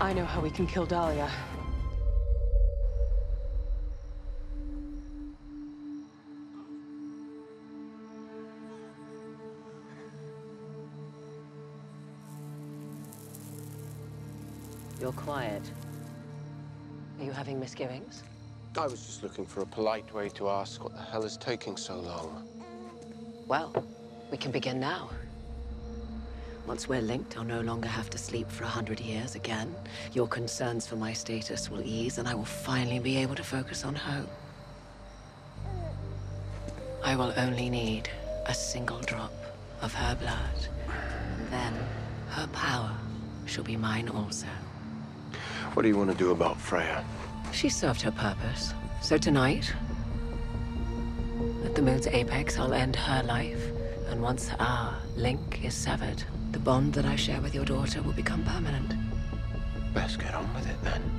I know how we can kill Dahlia. You're quiet. Are you having misgivings? I was just looking for a polite way to ask what the hell is taking so long. Well, we can begin now. Once we're linked, I'll no longer have to sleep for a hundred years again. Your concerns for my status will ease, and I will finally be able to focus on hope. I will only need a single drop of her blood. And then her power shall be mine also. What do you want to do about Freya? She served her purpose. So tonight, at the moon's apex, I'll end her life. And once our link is severed, the bond that I share with your daughter will become permanent. Best get on with it then.